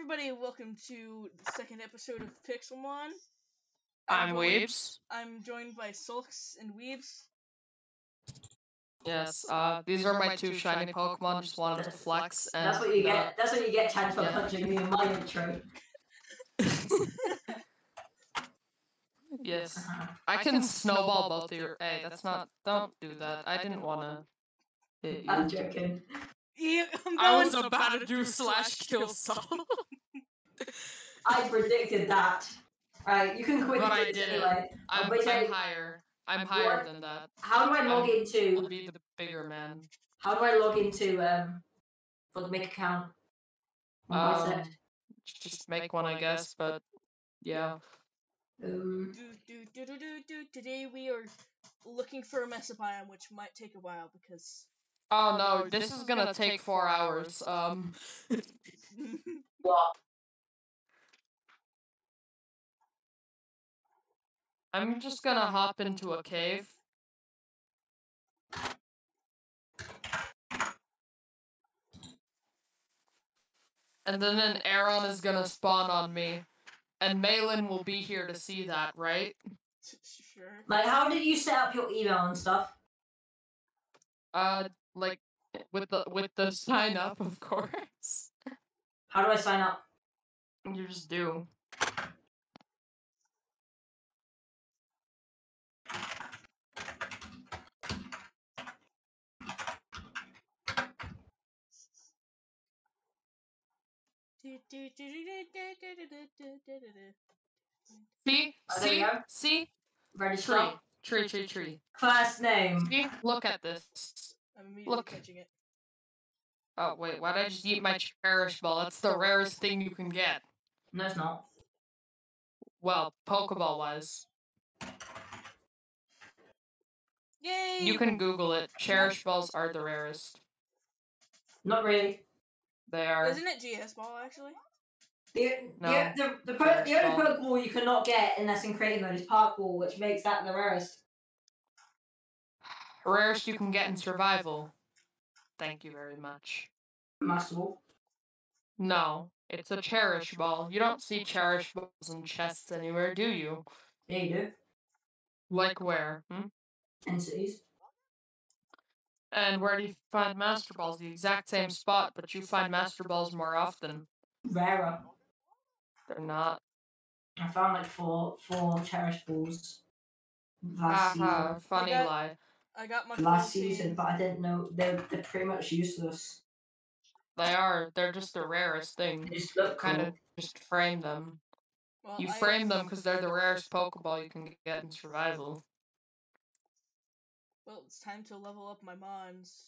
everybody, welcome to the second episode of Pixelmon. I'm joined- Weebs. I'm joined by Sulks and Weebs. Yes, uh, these are my two shiny Pokemon. Just wanted to flex and. That's what you uh, get. That's what you get, Chance, for yeah. punching me in my intro. yes, I can snowball both of your. Hey, that's not. Don't do that. I didn't wanna. I'm joking. Yeah, I'm I was about to do slash kill Saul, I predicted that. Right, you can quit But the I quiz didn't. anyway. I'm, wait, I'm wait. higher. I'm What? higher than that. How do I log I'll into? be the bigger man. How do I log into um for the make account? on voice Um. Just make one, I guess. But yeah. Um, Do, do, do, do, do, do. Today we are looking for a Mesipion, which might take a while because. Oh no, this is gonna take four hours. Um. what? I'm just gonna hop into a cave. And then an Aron is gonna spawn on me. And Malin will be here to see that, right? sure. Like, how did you set up your email and stuff? Uh like with the with the sign up, of course. How do I sign up? You just do. See, oh, see, see. Ready, tree, tree, tree, tree. Class name. See? Look at this. I'm immediately Look. catching it. Oh wait, why did I just eat my cherish ball? That's the rarest thing you can get. No, it's not. Well, Pokeball was. Yay! You can Google it. Cherish balls are the rarest. Not really. They are. Isn't it GS Ball actually? The, No. the, the, the, po- the only. Pokeball you cannot get unless in creative mode is Park Ball, which makes that the rarest. Rarest you can get in survival. Thank you very much. Master Ball. No, it's a cherish ball. You don't see cherish balls in chests anywhere, do you? Yeah, you do. Like where? Hmm? And cities. And where do you find master balls? The exact same spot, but you find master balls more often. Rarer. They're not. I found like four four Cherish Balls last season. funny lie. I got my Last team. season, but I didn't know they're they're pretty much useless. They are. They're just the rarest thing. They just look cool. Of just frame them. Well, You frame them because they're the rarest Pokeball you can get in survival. Well, it's time to level up my mons.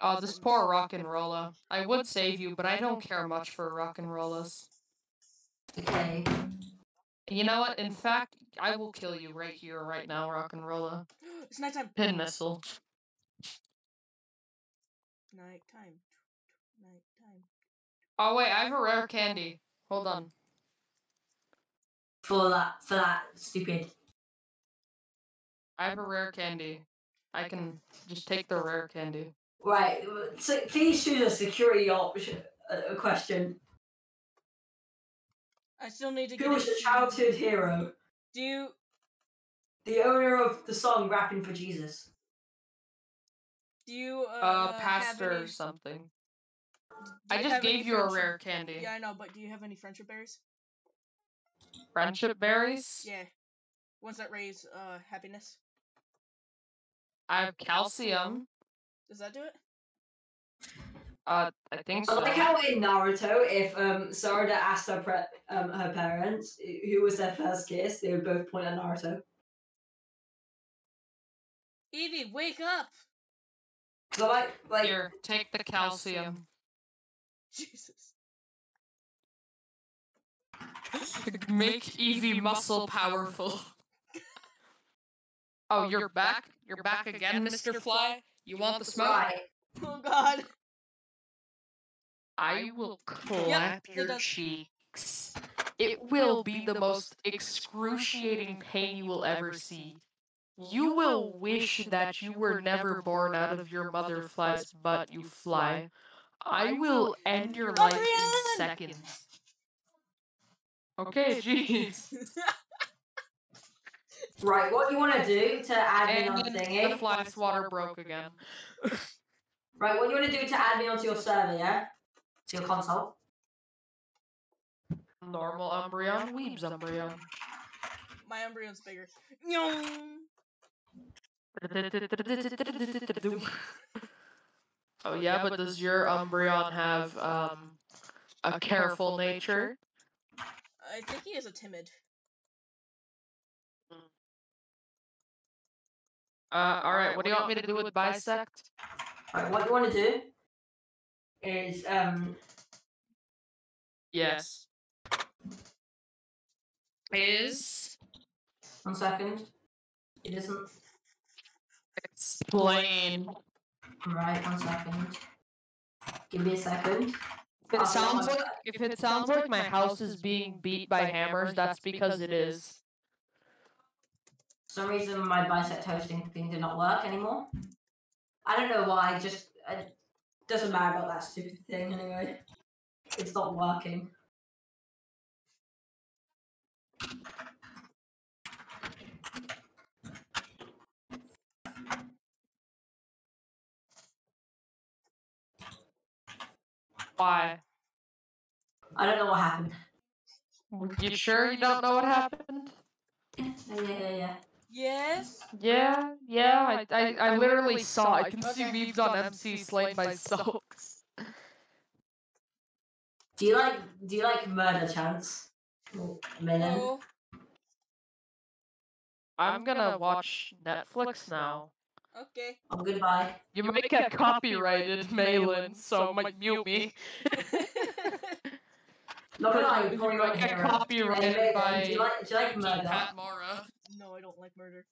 Oh, this poor Roggenrola. I would save you, but I don't care much for Roggenrolas. Okay. You know what? In fact, I will kill you right here, right now, Roggenrola. it's nighttime. Pin missile. Nighttime. Nighttime. Oh wait, I have a rare candy. Hold on. For that for that stupid. I have a rare candy. I can just take the rare candy. Right. So please choose a security option. A a question. I still need to get Who was your into- childhood hero? Do you The owner of the song "Rapping for Jesus." do you uh, Uh, pastor any- or something. do I just gave you a rare candy. Yeah, I know, but do you have any friendship berries? Friendship berries? Yeah, ones that raise uh happiness. I have calcium. Does that do it? Uh, I think I so. like how in Naruto, if um Sarada asked her pre- um her parents who was their first kiss, they would both point at Naruto. Eevee, wake up! So like like Here, take the calcium. Jesus. Make Eevee muscle powerful. Oh, you're back? You're back again, Mr. Fly? You want the smoke? right. Oh God. I will clap it your does. cheeks. It will be the most excruciating pain you will ever see. You will wish that you were never born out of your mother fly's butt, you fly. I will end your life in seconds. Okay, jeez. Right, what you want to do to add me on then the eh? thingy? flask water broke again. Right, what you want to do to add me onto your server, yeah? To your console? Normal Umbreon, Weebs Umbreon. My Umbreon's bigger. Nyong! oh yeah, but does your Umbreon have um a careful nature? I think he is a timid. Uh, all right. What do you want me to do with bisect? Right, what do you want to do is um Yes. Is one second. It isn't explain. right. One second. Give me a second. If it sounds like if it sounds like my house is being beat by hammers, that's because it is. For some reason, my bisect hosting thing did not work anymore. I don't know why. Just it doesn't matter about that stupid thing anyway. It's not working. Why? I don't know what happened. You sure you don't know what happened? Yeah, yeah, yeah. Yes? Yeah, yeah. I I, I literally saw. I can see Okay. memes on MC slain by soaks. Do you like Do you like Murder Chance? Or Melon? Oh. I'm gonna watch Netflix now. Okay. Oh, goodbye. You might get copyrighted, Malin, so might mute me. Not gonna lie, You you probably might won't get hear it. Hey, copyrighted Megan, by do you like Do you like Murder? Pat Mora. No, I don't like murder.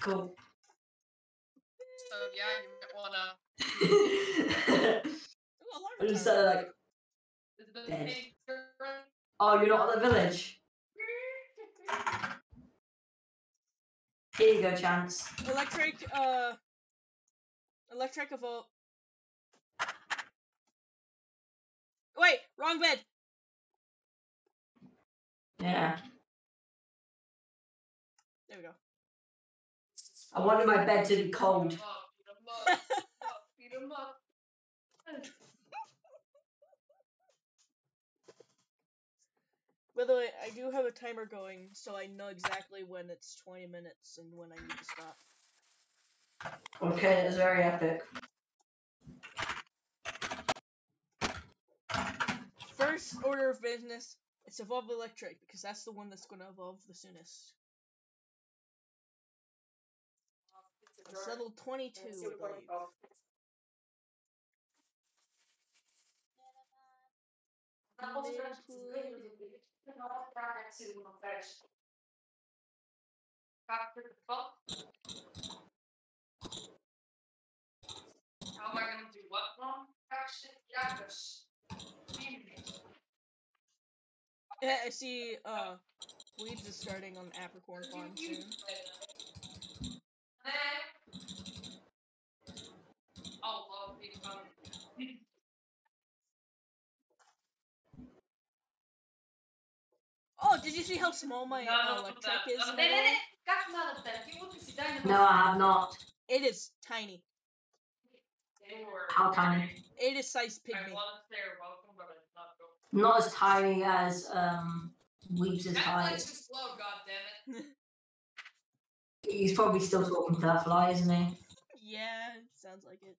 Cool. So yeah, you might wanna. I Ooh, alarm just tower. said like, Dead. oh, you're not at the village. Here you go, Chance. Electrike, uh. Electrike evolt. Wait, wrong bed. Yeah. I wanted my bed to be cold. By the way, I do have a timer going, so I know exactly when it's 20 minutes and when I need to stop. Okay, it's very epic. First order of business, it's evolve Electrike, because that's the one that's going to evolve the soonest. It's level 22, I believe. How am I gonna do what now? Yeah, just. Yeah, I see, uh, Weebs is starting on Apricorn Farm soon. Oh, well, it's, um, Oh, did you see how small my uh, Electrike is? Nee, now? nee, nee. Kijk naar het bed. Je moet eens daar No, I have not. It is tiny. How tiny? It is size I pygmy. want to say you're welcome, but I'm not going. Not as tiny as um Weebs' Netflix height. is slow, goddammit. He's probably still talking to that fly, isn't he? Yeah, sounds like it.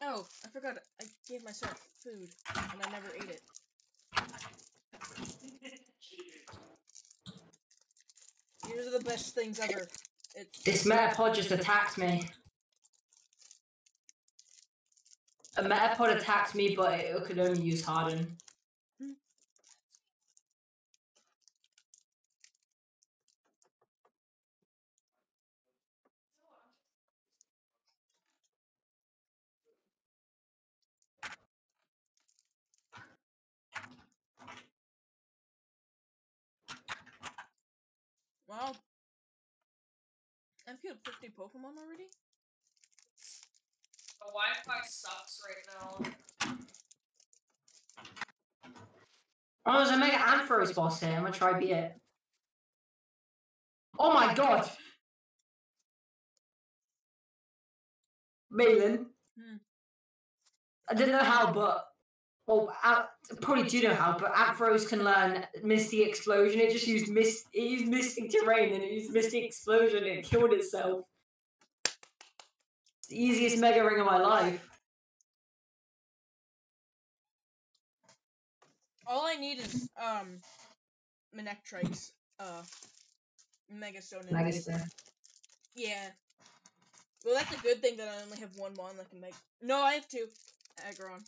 Oh, I forgot. I gave myself food, and I never ate it. These are the best things ever. It's This Metapod just attacked me. A Metapod attacked me, but it could only use Harden. Wow. I've killed 50 Pokemon already? The Wi-Fi sucks right now. Oh, there's a Mega Ampharos boss here. I'm gonna try beat it. Oh my god! Malin. Hmm. I didn't know how, but well, I probably do know how, but Ampharos can learn Misty Explosion. It just used mist, it used Misty Terrain and it used Misty Explosion and it killed itself. It's the easiest Mega Ring of my life. All I need is, um, Manectrite, uh, Megastone. and Megastone. Yeah. Well, that's a good thing that I only have one mon that can make. No, I have two. Aggron.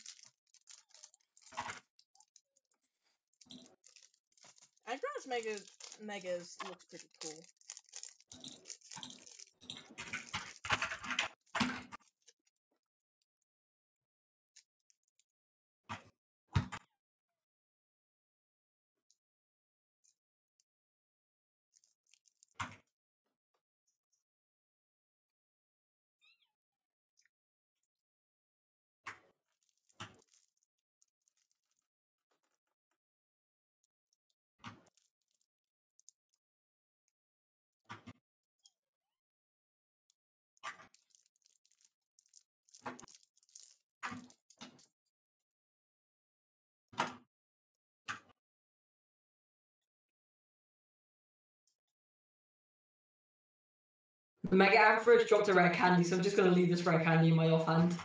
Aggron's mega megas looks pretty cool. Mega Ampharos dropped a rare candy, so I'm just gonna leave this rare candy in my offhand.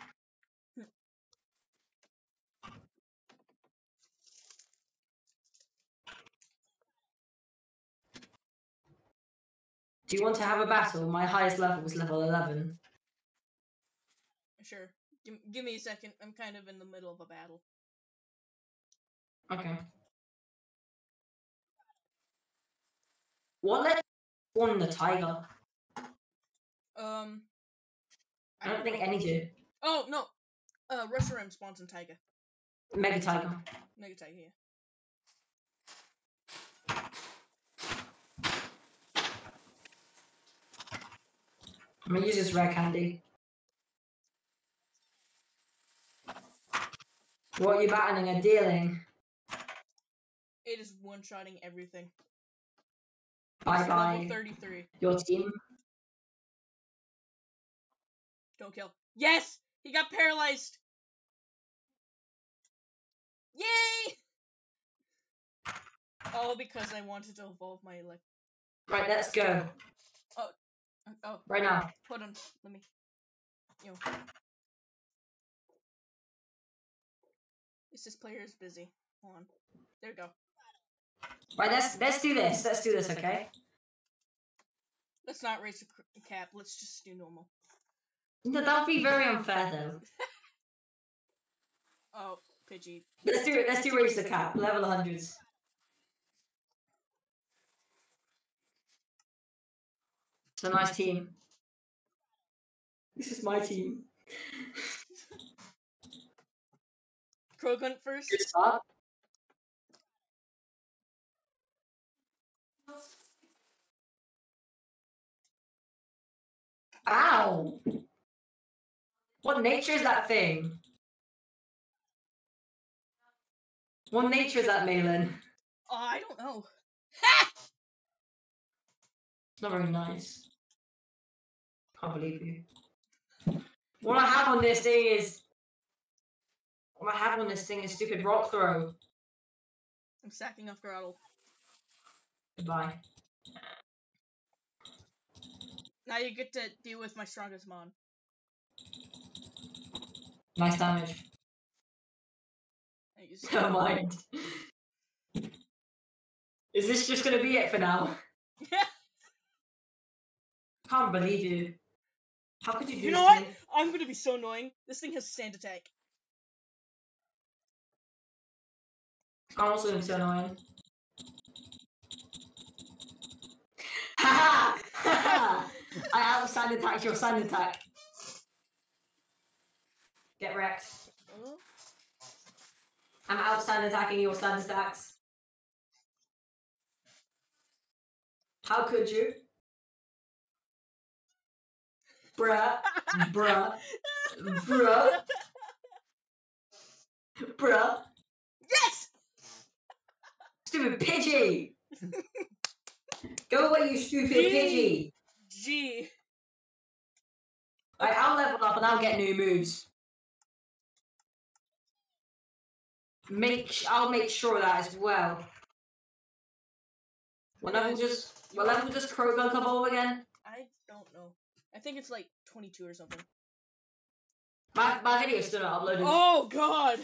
Do you want to have a battle? My highest level was level 11. Sure. Give, give me a second. I'm kind of in the middle of a battle. Okay. What let won the taiga? Um. I don't think any do. Oh no. Uh, Reshiram spawns in Taiga. Mega taiga. Mega Taiga. Yeah. I'm gonna use this rare candy. What are you battling? A dealing? It is one-shotting everything. Bye It's level bye. 33. Your team. Don't kill. Yes! He got paralyzed! Yay! All because I wanted to evolve my elect. Right, let's go. Oh, oh. Right now. hold on. Let me. Yo. It's this player is busy. Hold on. There we go. Right, let's let's do this. Let's do this, okay? Let's not raise the cap. Let's just do normal. No, that would be very unfair though. Oh, Pidgey. Let's do it. Let's do raise the cap. Level hundreds. It's a nice team. This is my team. Croagunk first. Good start. Ow! What nature is that thing? What nature is that, Malin? Oh, I don't know. Ha! It's not very nice. Can't believe you. What I have on this thing is. What I have on this thing is stupid rock throw. I'm sacking off Grotle. Goodbye. Now you get to deal with my strongest mon. Nice damage. I use Never mind. Is this just gonna be it for now? Can't believe you. How could you do You know what? me? I'm gonna be so annoying. This thing has stand attack. I'm also gonna be so annoying. Ha ha! I have sand attack your sand attack. Get wrecked. Oh, I'm out sand attacking your sand attacks. How could you? Bruh, bruh, bruh, bruh. yes! Stupid Pidgey! Go away, you stupid Gee. Pidgey! G. Right, I'll level up and I'll get new moves. Make I'll make sure of that as well. What level just what level just Kroger come over again? I don't know. I think it's like 22 or something. My my video's still not uploaded. Oh god!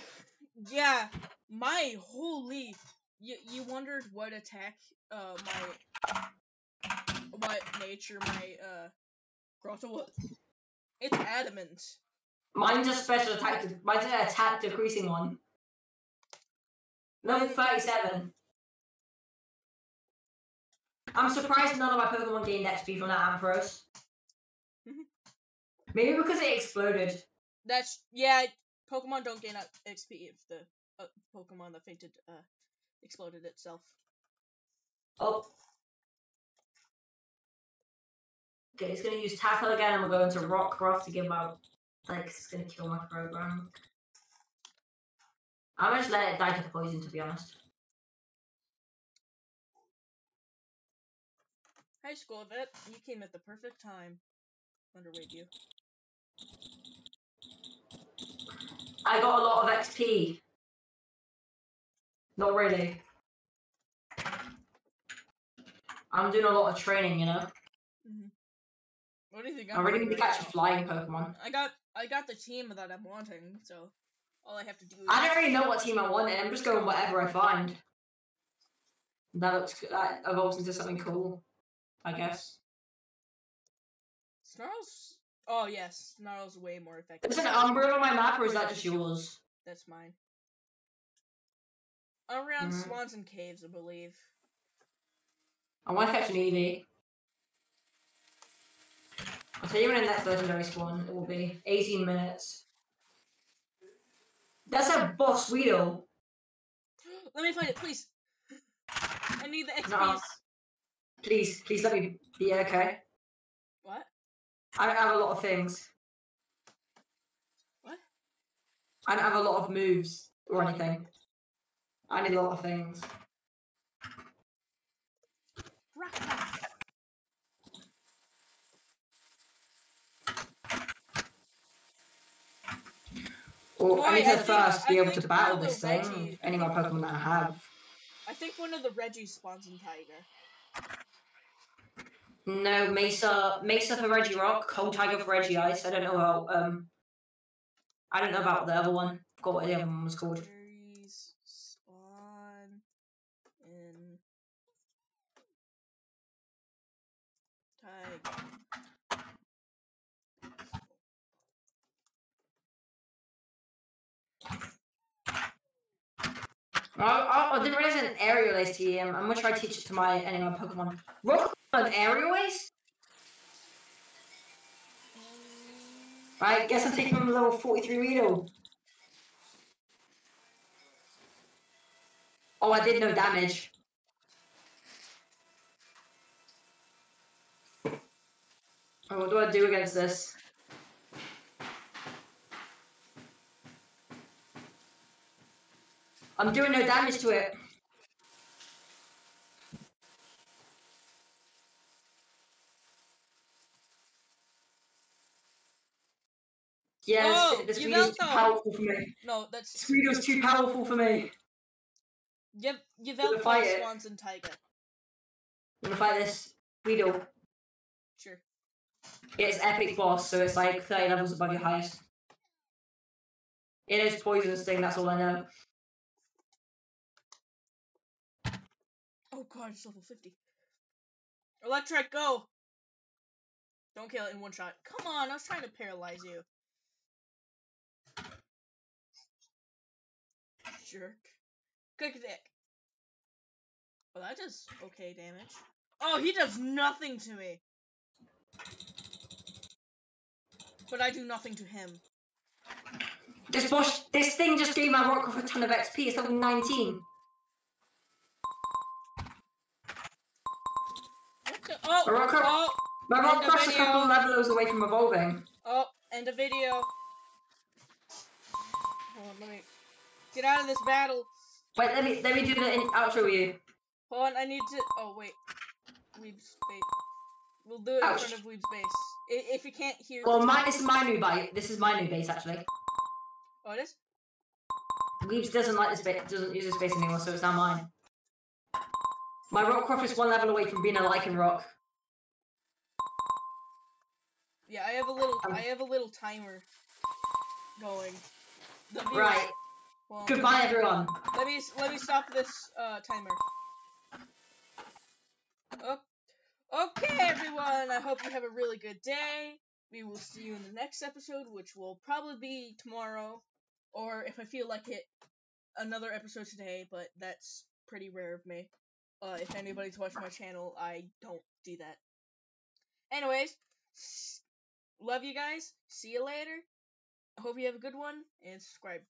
Yeah, my holy. You you wondered what attack uh my what nature my uh Grotle was. It's adamant. Mine's a special attack. Mine's an attack decreasing one. Level thirty-seven. I'm surprised none of my Pokemon gained XP from that Ampharos. Maybe because it exploded. That's yeah. Pokemon don't gain up XP if the uh, Pokemon that fainted uh exploded itself. Oh. Okay, it's gonna use tackle again, and we're going to Rockruff to give out. Like, it's gonna kill my program. I'm just let it die to the poison, to be honest. High school vet, you came at the perfect time. Underweight you. I got a lot of XP. Not really. I'm doing a lot of training, you know. Mm-hmm. What do you think? I really doing need to right catch a flying Pokemon. I got I got the team that I'm wanting, so all I have to do is I don't really know what team I want, and I'm just going whatever I find. That looks good. That evolves into something cool, I guess. Snarl's. Oh yes, Snarl's way more effective. Is an Umbreon on my map, or is that just yours? That's mine. Around Mhm. Swans and Caves, I believe. I want to catch an Eevee. I'll tell you when the next legendary spawn it will be. 18 minutes. That's a boss Weedle. Let me find it, please. I need the XPs. No. Please, please let me be okay. What? I don't have a lot of things. What? I don't have a lot of moves or anything. I need a lot of things. Or Boy, I need to first be I able to battle this thing. Reggie- Any more Pokemon that I have. I think one of the Reggie spawns in Taiga. No, Mesa Mesa for Regirock, Cold Taiga for Regice. I don't know about um I don't know about the other one. Forgot what the other one was called. Berries spawn in Taiga. I, I, I didn't an aerial ace. I'm gonna try to teach it to my any of Pokemon. Rock an aerial ace? I guess I'm taking him a level 43 Weedle. Oh, I did no damage. Oh, what do I do against this? I'm doing no damage to it. Yeah, Oh, this, this you too powerful for me. No, that's This Weedle's too powerful for me. Yev Gonna fight spawns in Taiga. I'm gonna fight this Weedle. Sure. It's epic boss, so it's like 30 levels above your highest. It is poison sting, that's all I know. Oh god, it's level 50. Electrike, go! Don't kill it in one shot. Come on, I was trying to paralyze you. Jerk. Quick dick. Well, that does okay damage. Oh, he does nothing to me. But I do nothing to him. This boss, this thing just gave my Rockruff a ton of XP. It's level 19. Oh, rock oh, My rock the crush a couple levels away from evolving. oh, end the video. Hold on, let me get out of this battle. Wait, let me let me do the in- outro with you. Hold on, I need to. Oh wait, Weeb's base. We'll do it in front of Weeb's base. I- If you can't hear. Well, my this is my new base. This is my new base actually. Oh, it is. Weebs doesn't like this base, doesn't use this base anymore, so it's now mine. My rock crush is one level away from being a Lycanroc. Yeah, I have a little. Um, I have a little timer going. Right. Well, Goodbye, everyone. Let me let me stop this uh, timer. O- Okay, everyone. I hope you have a really good day. We will see you in the next episode, which will probably be tomorrow, or if I feel like it, another episode today. But that's pretty rare of me. Uh, if anybody's watching my channel, I don't do that. Anyways, love you guys. See you later. I hope you have a good one and subscribe.